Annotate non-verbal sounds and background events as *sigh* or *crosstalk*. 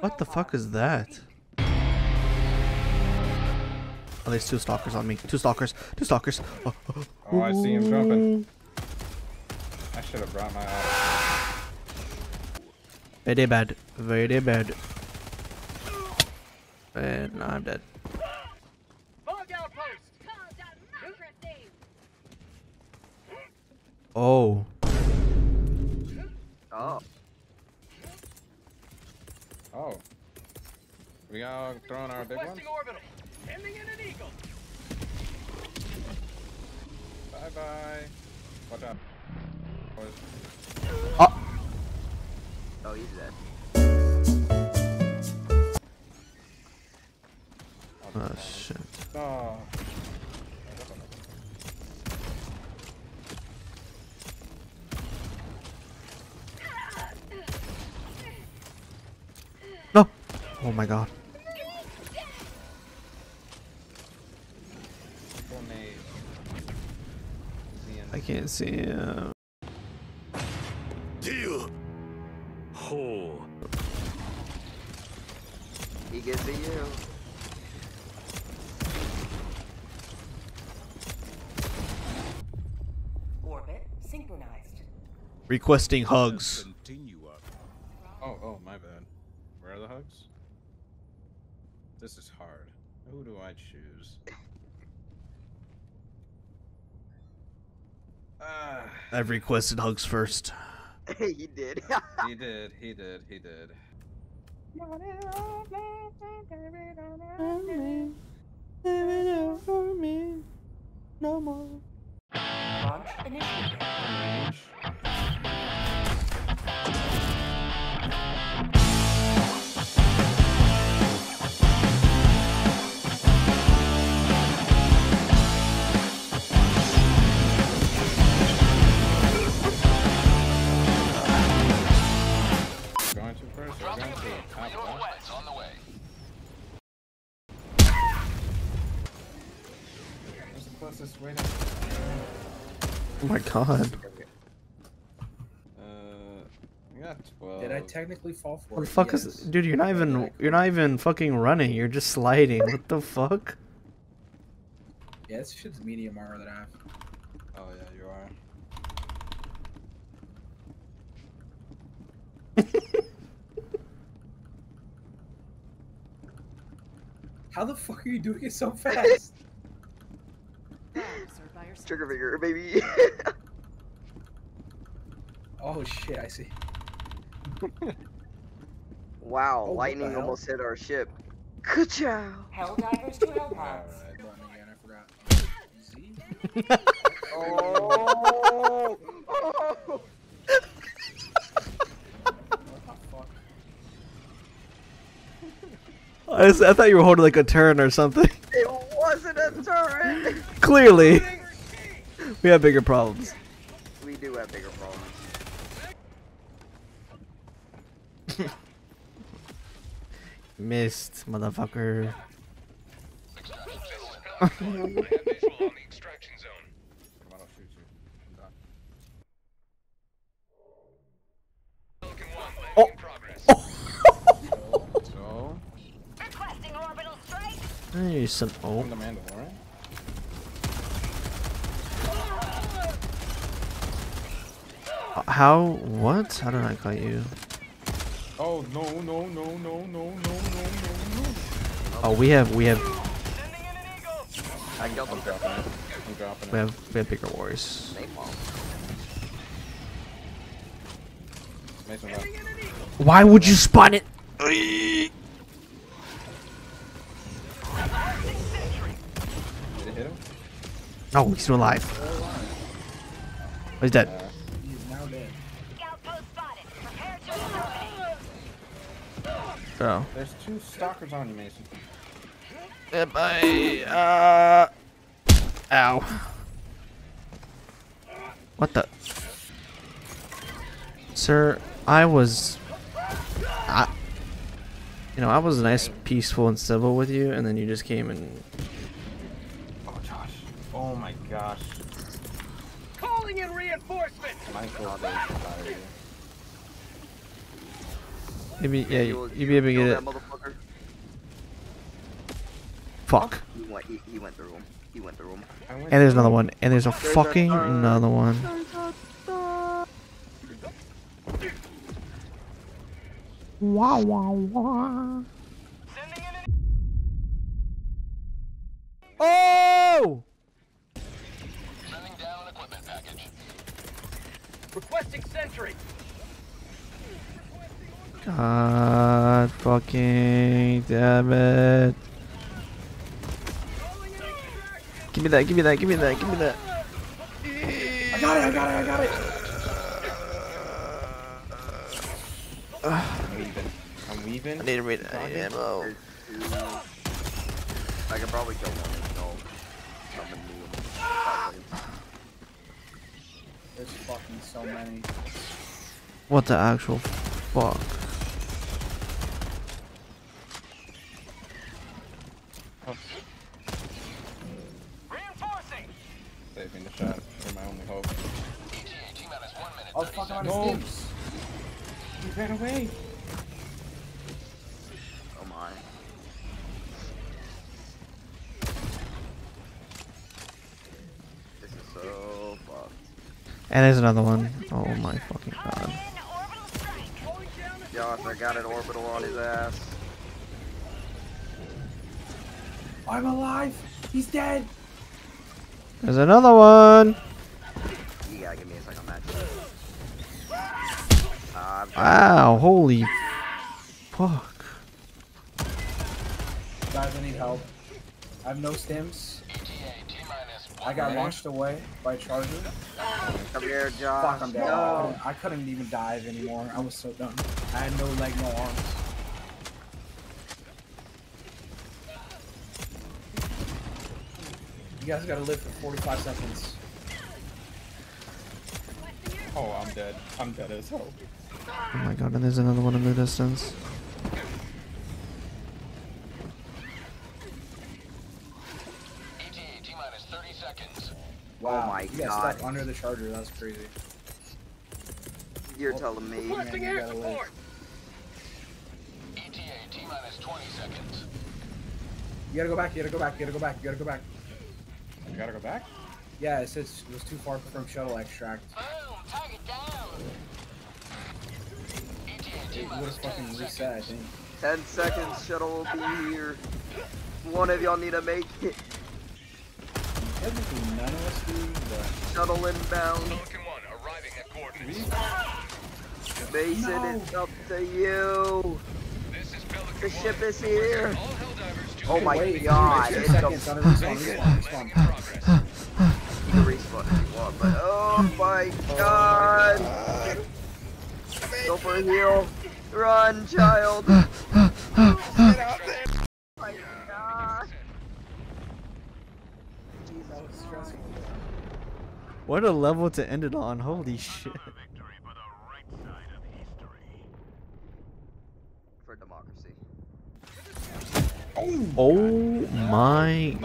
What the fuck is that? Oh, there's two stalkers on me. Two stalkers. Two stalkers. Oh, oh I see him jumping. I should have brought my auto. Very bad. Very bad. And I'm dead. Oh. Oh. Oh. We all throwing our big ones? orbital. Ending in an eagle. Bye bye. Watch out. Oh. Oh, he's dead. Oh shit. Oh. Oh my god. I can't see him. Deal. Ho. He gets to you. Orbit synchronized. Requesting hugs. Oh, oh, my bad. Where are the hugs? This is hard. Who do I choose? Ah. I've requested hugs first. *laughs* *laughs* he did. he did, he did, he did. No more. Launch initiated. The closest way. Oh my god. Uh, we got 12. Did I technically fall for What the it? fuck is dude you're not even you're not even fucking running, you're just sliding. What the fuck? Yeah, this shit's medium armor that I have. Oh yeah, you are. *laughs* How the fuck are you doing it so fast? Trigger finger, baby. *laughs* oh shit, I see. *laughs* wow, Oh, lightning almost hit our ship. Ka-chow. Helldivers to Hellpods. Alright. Run again, I forgot. Z? Oh. oh. What the fuck? I, s- I thought you were holding like a turn or something. It wasn't a turn. *laughs* Clearly. We have bigger problems. we do have bigger problems. *laughs* Missed, motherfucker. I have visual on the extraction zone. Come on, I'll shoot you. I'm done. Falcon 1, landing Oh. in progress. So, Requesting orbital strike. Hey, son. Oh. I'm the Mandalorian. How? What? How did I got you? Oh no no no no no no no no no! Oh, we have we have I killed I'm him. dropping it. I'm dropping it. we have we have bigger wars. Napalm. Mason left. Why would you spawn it? Did it hit him? Oh, he's still alive. Oh, he's dead. Uh, exterminate. Oh. there's two stalkers on you, Mason. Yep, I, uh, ow. What the? Sir, I was, I, you know, I was nice, peaceful, and civil with you, and then you just came and, Oh Josh. Oh my gosh. Calling in reinforcements. Michael Bay fired you. Maybe yeah, you, You'll- you'd be able to get it. Fuck. He went, he, he went through him. He went through him. Went And there's another one. And there's a There's a fucking another one. Wow wow wow. Sending in an Oh! Sending down an equipment package. Requesting sentry. God fucking damn it. Give me that, give me that, give me that, give me that. I got it, I got it, I got it. I'm weaving. I'm weaving. I need to read that Talking. ammo. I could probably kill one of them. Summon me. There's fucking so many. What the actual fuck? Reinforcing. Saving the shot. You're my only hope. ETA T minus one minute. Oh fuck, I'm on No. his stims. He ran away. Oh my. This is so fucked. And there's another one. Oh my fucking god. Calling in orbital strike. Josh, I got an orbital on his ass. I'm alive. He's dead. There's another one. You gotta give me a second match. Uh, I'm Wow, holy fuck. Guys, I need help. I have no stims. ETA T minus I got Okay. launched away by a charger. Come here, Josh. Fuck, I'm dead. No. I couldn't even dive anymore. I was so done. I had no leg, no arms. You guys gotta live for 45 seconds. Oh, I'm dead. I'm dead as hell. Oh my god, and there's another one in the distance. ETA T minus 30 seconds. Wow, my you got God. stuck under the charger. That's crazy. You're telling me. Requesting you gotta live. ETA T minus 20 seconds. You gotta go back. You gotta go back. You gotta go back. You gotta go back. You gotta go back? Yeah, it says it was too far from shuttle extract. Boom, target down. ETA It T would have minus 10 fucking reset, I seconds. think. Ten seconds, shuttle will be here. One of y'all need to make it. Technically, none of us do, but Shuttle inbound. Pelican 1 arriving at coordinates. Mason, it's up to you. This is Pelican The 1. ship is here. All Helldivers to Oh my wait, god, it's a seconds on a respawn. Respawn. Respawn. You can respawn if you want, but oh my god! Go for a heal. Run, child. *laughs* oh my god. Jesus That was stressful. What a level to end it on. Holy shit. For democracy. Oh my